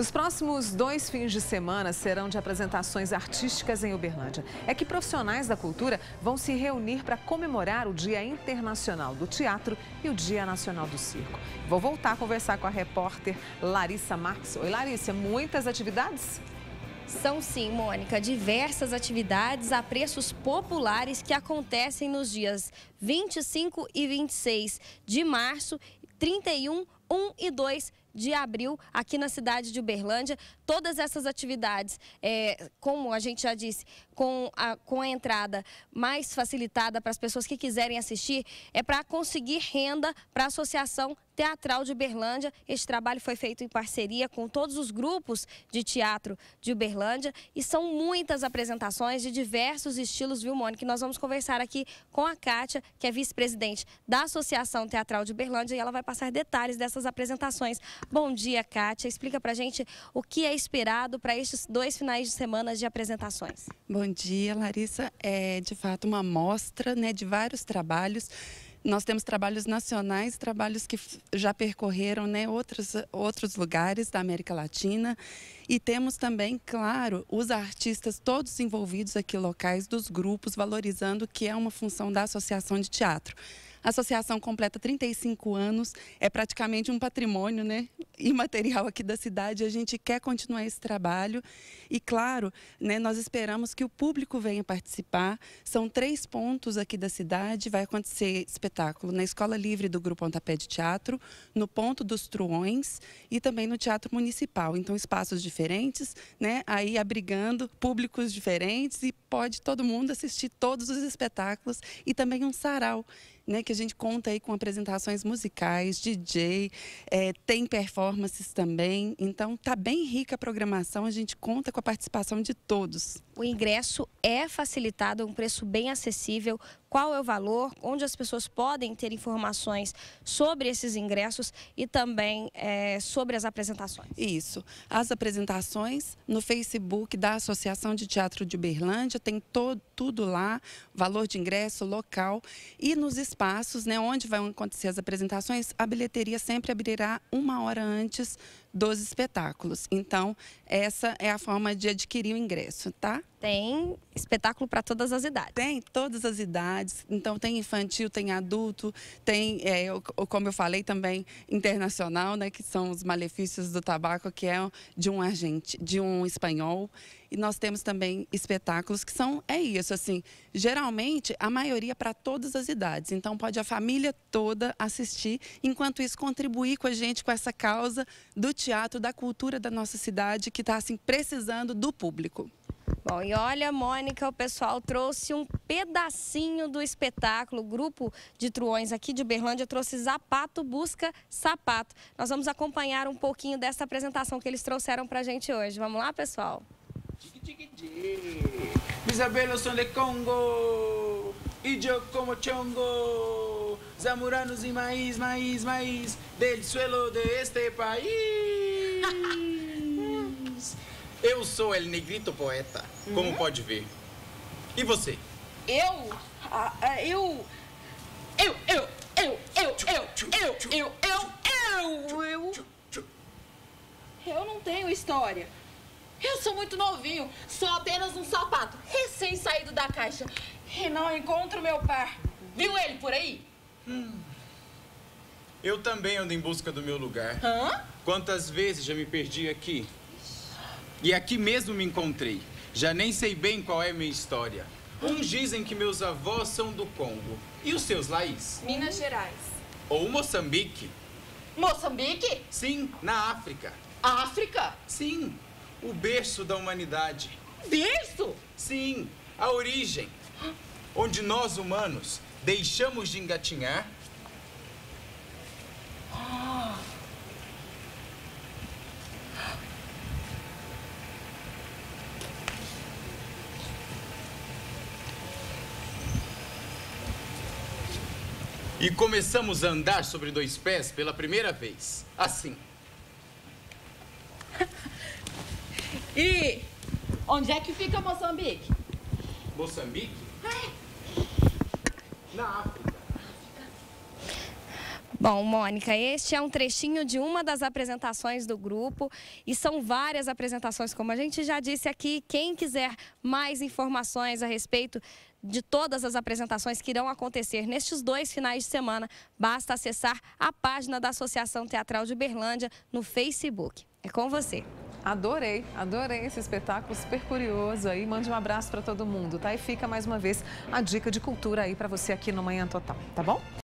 Os próximos dois fins de semana serão de apresentações artísticas em Uberlândia. É que profissionais da cultura vão se reunir para comemorar o Dia Internacional do Teatro e o Dia Nacional do Circo. Vou voltar a conversar com a repórter Larissa Marques. Oi, Larissa, muitas atividades? São sim, Mônica, diversas atividades a preços populares que acontecem nos dias 25 e 26 de março, 31, 1 e 2 de abril aqui na cidade de Uberlândia. Todas essas atividades, é, como a gente já disse, com a, com a entrada mais facilitada para as pessoas que quiserem assistir, é para conseguir renda para a Associação Teatral de Uberlândia. Este trabalho foi feito em parceria com todos os grupos de teatro de Uberlândia e são muitas apresentações de diversos estilos, viu, Mônica? Nós vamos conversar aqui com a Kátia, que é vice-presidente da Associação Teatral de Uberlândia, e ela vai passar detalhes dessas apresentações. Bom dia, Kátia. Explica pra gente o que é esperado para estes dois finais de semana de apresentações. Bom dia, Larissa. É de fato uma mostra né, de vários trabalhos. Nós temos trabalhos nacionais, trabalhos que já percorreram né, outros, outros lugares da América Latina. E temos também, claro, os artistas todos envolvidos aqui locais, dos grupos, valorizando que é uma função da Associação de Teatro. A associação completa 35 anos, é praticamente um patrimônio né, imaterial aqui da cidade. A gente quer continuar esse trabalho e, claro, né, nós esperamos que o público venha participar. São três pontos aqui da cidade. Vai acontecer espetáculo na Escola Livre do Grupo Pontapé de Teatro, no Ponto dos Truões e também no Teatro Municipal. Então, espaços diferentes, né, aí abrigando públicos diferentes e pode todo mundo assistir todos os espetáculos e também um sarau né, que a gente conta aí com apresentações musicais, DJ, é, tem performances também. Então tá bem rica a programação, a gente conta com a participação de todos. O ingresso é facilitado, um preço bem acessível. Qual é o valor? Onde as pessoas podem ter informações sobre esses ingressos e também é, sobre as apresentações? Isso. As apresentações no Facebook da Associação de Teatro de Uberlândia, tem todo, tudo lá, valor de ingresso, local. E nos espaços, né, onde vão acontecer as apresentações, a bilheteria sempre abrirá uma hora antes dos espetáculos. Então, essa é a forma de adquirir o ingresso, tá? Tem espetáculo para todas as idades. Tem todas as idades. Então tem infantil, tem adulto, tem, é, como eu falei também, internacional, né, que são os malefícios do tabaco, que é de um agente, de um espanhol. E nós temos também espetáculos que são é isso, assim, geralmente a maioria para todas as idades. Então pode a família toda assistir, enquanto isso contribuir com a gente com essa causa do teatro, da cultura da nossa cidade que está assim precisando do público. Bom, e olha, Mônica, o pessoal trouxe um pedacinho do espetáculo. O grupo de truões aqui de Berlândia trouxe Zapato Busca Sapato. Nós vamos acompanhar um pouquinho dessa apresentação que eles trouxeram pra gente hoje. Vamos lá, pessoal? Mis abuelos son de Congo y yo como chongo. Zamuranos y maíz, maíz, maíz del suelo de este país. Eu sou El Negrito Poeta, como pode ver. E você? Eu? Ah, ah, eu. Eu, eu, eu, eu, eu, eu, eu, eu, eu, eu. Eu não tenho história. Eu sou muito novinho, sou apenas um sapato, recém-saído da caixa. E não encontro meu par. Viu ele por aí? Eu também ando em busca do meu lugar. Hã? Quantas vezes já me perdi aqui? E aqui mesmo me encontrei. Já nem sei bem qual é minha história. Uns dizem que meus avós são do Congo. E os seus, Laís? Minas Gerais. Ou Moçambique? Moçambique? Sim, na África. África? Sim, o berço da humanidade. Berço? Sim, a origem. Onde nós, humanos, deixamos de engatinhar e começamos a andar sobre dois pés pela primeira vez. Assim. E onde é que fica Moçambique? Moçambique? Na África. Bom, Mônica, este é um trechinho de uma das apresentações do grupo e são várias apresentações, como a gente já disse aqui. Quem quiser mais informações a respeito de todas as apresentações que irão acontecer nestes dois finais de semana, basta acessar a página da Associação Teatral de Berlândia no Facebook. É com você. Adorei, adorei esse espetáculo, super curioso aí. Mande um abraço para todo mundo, tá? E fica mais uma vez a dica de cultura aí para você aqui no Manhã Total, tá bom?